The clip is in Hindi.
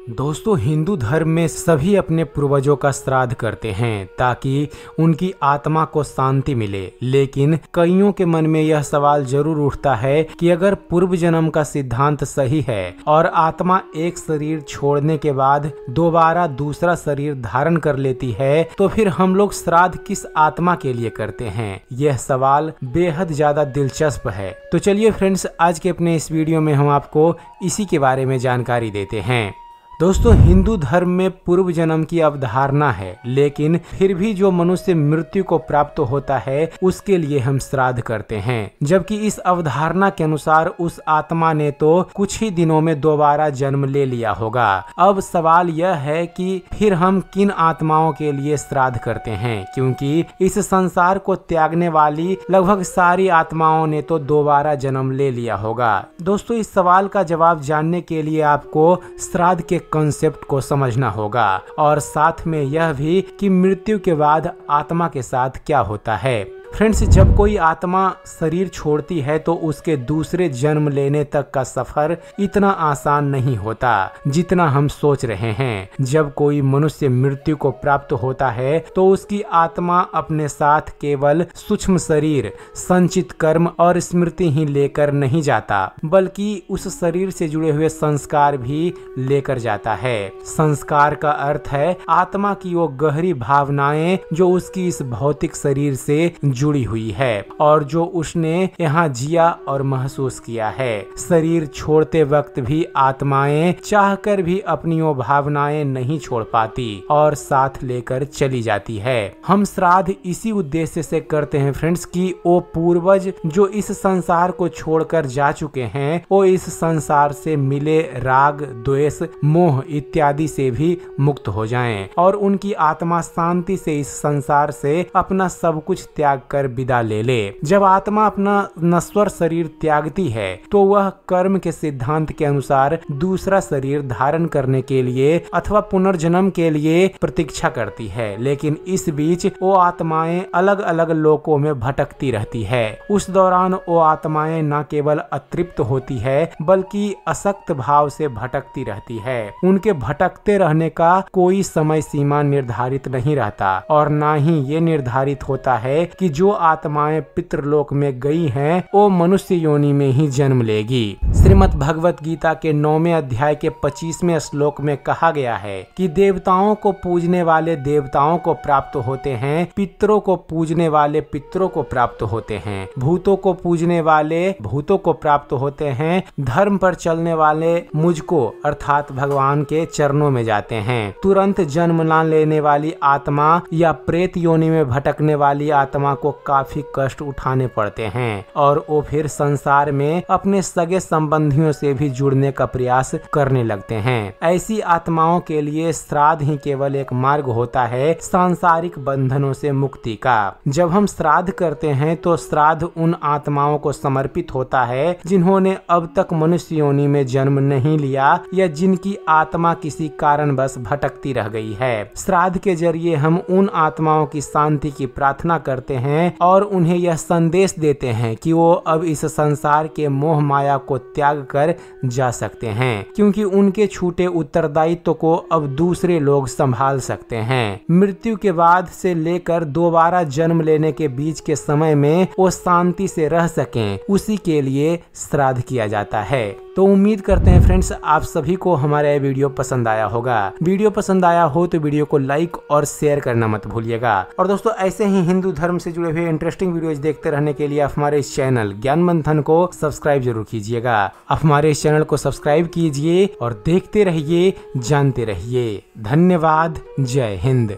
दोस्तों, हिंदू धर्म में सभी अपने पूर्वजों का श्राद्ध करते हैं ताकि उनकी आत्मा को शांति मिले। लेकिन कईयों के मन में यह सवाल ज़रूर उठता है कि अगर पूर्व जन्म का सिद्धांत सही है और आत्मा एक शरीर छोड़ने के बाद दोबारा दूसरा शरीर धारण कर लेती है तो फिर हम लोग श्राद्ध किस आत्मा के लिए करते हैं? यह सवाल बेहद ज़्यादा दिलचस्प है। तो चलिए फ्रेंड्स, आज के अपने इस वीडियो में हम आपको इसी के बारे में जानकारी देते हैं। दोस्तों, हिंदू धर्म में पूर्व जन्म की अवधारणा है, लेकिन फिर भी जो मनुष्य मृत्यु को प्राप्त होता है, उसके लिए हम श्राद्ध करते हैं। जबकि इस अवधारणा के अनुसार उस आत्मा ने तो कुछ ही दिनों में दोबारा जन्म ले लिया होगा। अब सवाल यह है कि फिर हम किन आत्माओं के लिए श्राद्ध करते हैं, क्योंकि इस संसार को त्यागने वाली लगभग सारी आत्माओं ने तो दोबारा जन्म ले लिया होगा। दोस्तों, इस सवाल का जवाब जानने के लिए आपको श्राद्ध के कॉन्सेप्ट को समझना होगा। और साथ में यह भी कि मृत्यु के बाद आत्मा के साथ क्या होता है। फ्रेंड्स, जब कोई आत्मा शरीर छोड़ती है तो उसके दूसरे जन्म लेने तक का सफ़र इतना आसान नहीं होता, जितना हम सोच रहे हैं। जब कोई मनुष्य मृत्यु को प्राप्त होता है तो उसकी आत्मा अपने साथ केवल सूक्ष्म शरीर, संचित कर्म और स्मृति ही लेकर नहीं जाता, बल्कि उस शरीर से जुड़े हुए संस्कार भी लेकर जाता है। संस्कार का अर्थ है, आत्मा की वो गहरी भावनाएँ जो उसकी इस भौतिक शरीर से जुड़ी हुई है और जो उसने यहाँ जिया और महसूस किया है। शरीर छोड़ते वक्त भी आत्माएँ चाहकर भी अपनी वो भावनाएँ नहीं छोड़ पाती और साथ लेकर चली जाती है। हम श्राद्ध इसी उद्देश्य से करते हैं फ्रेंड्स कि वो पूर्वज जो इस संसार को छोड़कर जा चुके हैं वो इस संसार से मिले राग, द्वेष, मोह इत्यादि से भी मुक्त हो जाएँ और उनकी आत्मा शांति से इस संसार से अपना सब कुछ त्याग कर विदा ले ले। जब आत्मा अपना नश्वर शरीर त्यागती है तो वह कर्म के सिद्धांत के अनुसार दूसरा शरीर धारण करने के लिए अथवा पुनर्जन्म के लिए प्रतीक्षा करती है। लेकिन इस बीच वो आत्माएँ अलग अलग लोकों में भटकती रहती है। उस दौरान वो आत्माएँ न केवल अतृप्त होती है, बल्कि असक्त भाव से भटकती रहती है। उनके भटकते रहने का कोई समय सीमा निर्धारित नहीं रहता, और न ही ये निर्धारित होता है कि जो आत्माएँ पितृलोक में गई हैं वो मनुष्य योनि में ही जन्म लेगी। श्रीमद भगवत गीता के नौवे अध्याय के पच्चीसवें श्लोक में कहा गया है कि देवताओं को पूजने वाले देवताओं को प्राप्त होते हैं, पितरों को पूजने वाले पितरों को प्राप्त होते हैं। भूतों को पूजने वाले भूतों को प्राप्त होते हैं, धर्म पर चलने वाले मुझको, अर्थात भगवान के चरणों में जाते हैं। तुरंत जन्म न लेने वाली आत्मा या प्रेत योनि में भटकने वाली आत्मा को काफ़ी कष्ट उठाने पड़ते हैं और वो फिर संसार में अपने सगे संबंधियों से भी जुड़ने का प्रयास करने लगते हैं। ऐसी आत्माओं के लिए श्राद्ध ही केवल एक मार्ग होता है सांसारिक बंधनों से मुक्ति का। जब हम श्राद्ध करते हैं तो श्राद्ध उन आत्माओं को समर्पित होता है, जिन्होंने अब तक मनुष्य योनि में जन्म नहीं लिया या जिनकी आत्मा किसी कारण बस भटकती रह गई है। श्राद्ध के ज़रिए हम उन आत्माओं की शांति की प्रार्थना करते हैं और उन्हें यह संदेश देते हैं कि वो अब इस संसार के मोह माया को त्याग कर जा सकते हैं, क्योंकि उनके छूटे उत्तरदायित्व को अब दूसरे लोग संभाल सकते हैं। मृत्यु के बाद से लेकर दोबारा जन्म लेने के बीच के समय में वो शांति से रह सकें, उसी के लिए श्राद्ध किया जाता है। तो उम्मीद करते हैं फ्रेंड्स, आप सभी को हमारा यह वीडियो पसंद आया होगा। वीडियो पसंद आया हो तो वीडियो को लाइक और शेयर करना मत भूलिएगा। और दोस्तों, ऐसे ही हिंदू धर्म से जुड़े हुए इंटरेस्टिंग वीडियोज़ देखते रहने के लिए हमारे इस चैनल ज्ञान मंथन को सब्सक्राइब ज़रूर कीजिएगा। आप हमारे इस चैनल को सब्सक्राइब कीजिए और देखते रहिए, जानते रहिए। धन्यवाद। जय हिंद।